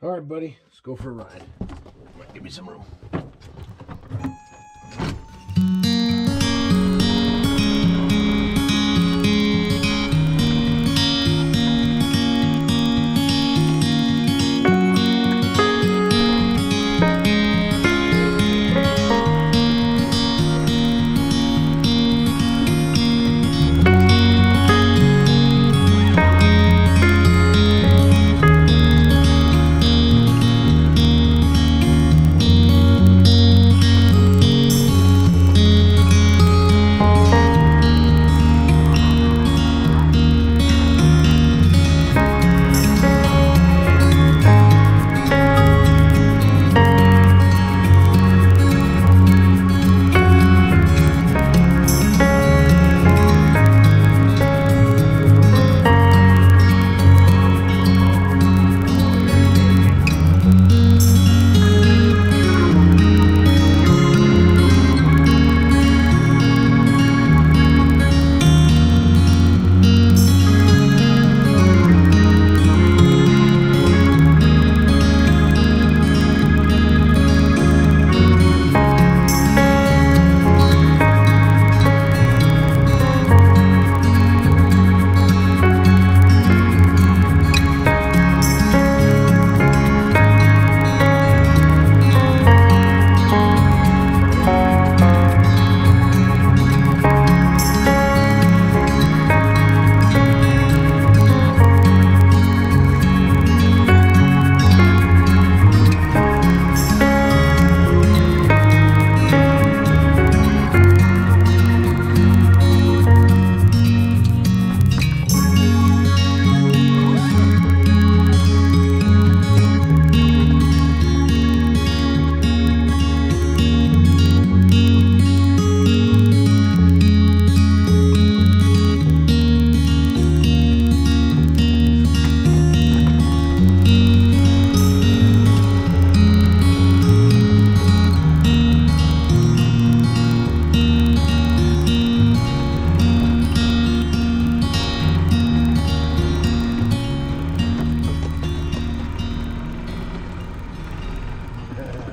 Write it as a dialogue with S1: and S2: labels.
S1: All right, buddy, let's go for a ride. Give me some room. Yeah.